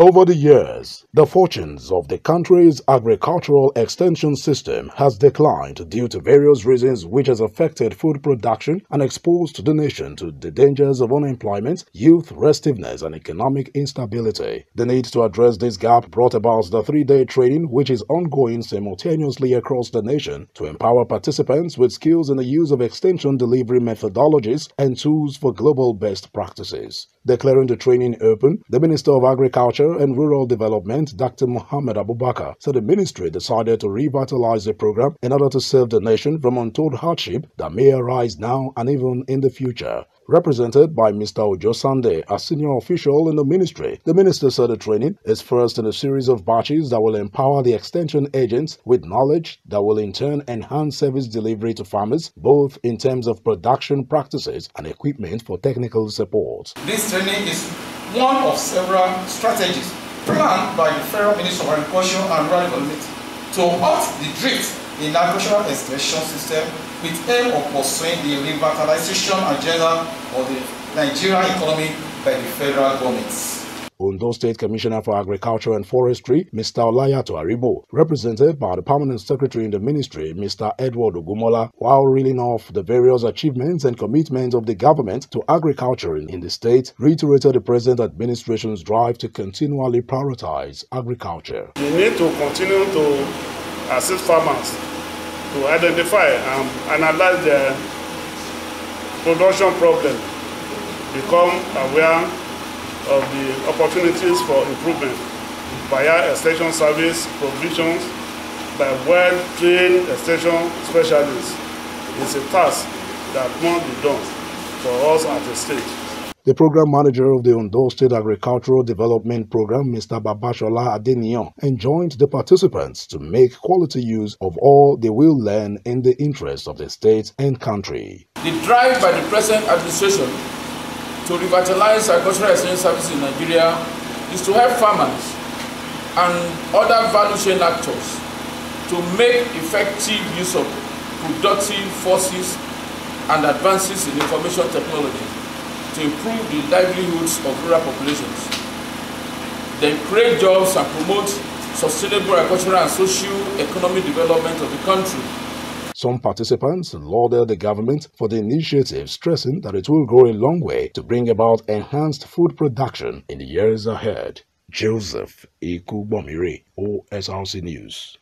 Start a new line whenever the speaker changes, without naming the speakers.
Over the years, the fortunes of the country's agricultural extension system has declined due to various reasons which has affected food production and exposed the nation to the dangers of unemployment, youth restiveness and economic instability. The need to address this gap brought about the three-day training which is ongoing simultaneously across the nation to empower participants with skills in the use of extension delivery methodologies and tools for global best practices. Declaring the training open, the Minister of Agriculture and Rural Development, Dr. Muhammad Abubakar, said the ministry decided to revitalize the program in order to save the nation from untold hardship that may arise now and even in the future. Represented by Mr. Ojo Sande, a senior official in the ministry, the minister said the training is first in a series of batches that will empower the extension agents with knowledge that will in turn enhance service delivery to farmers, both in terms of production practices and equipment for technical support.
This training is one of several strategies planned by the Federal Ministry of Agriculture and Rural Development to halt the drift in agricultural extension system with aim of pursuing the revitalization agenda of the Nigerian economy by the federal government.
Ondo State Commissioner for Agriculture and Forestry, Mr. Olayato Aribo, represented by the Permanent Secretary in the Ministry, Mr. Edward Ogumola, while reeling off the various achievements and commitments of the government to agriculture in the state, reiterated the present administration's drive to continually prioritize agriculture.
We need to continue to assist farmers to identify and analyze their production problem, become aware of the opportunities for improvement via extension service provisions by well-trained extension specialists. It's a task that must be done for us at the state.
The program manager of the Ondo State Agricultural Development Program, Mr. Babashola Adeniyan, enjoined the participants to make quality use of all they will learn in the interest of the state and country.
The drive by the present administration to revitalize agricultural extension services in Nigeria is to help farmers and other value chain actors to make effective use of productive forces and advances in information technology to improve the livelihoods of rural populations. They create jobs and promote sustainable agricultural and socio-economic development of the country.
Some participants lauded the government for the initiative, stressing that it will go a long way to bring about enhanced food production in the years ahead. Joseph Ikugbonmire, OSRC News.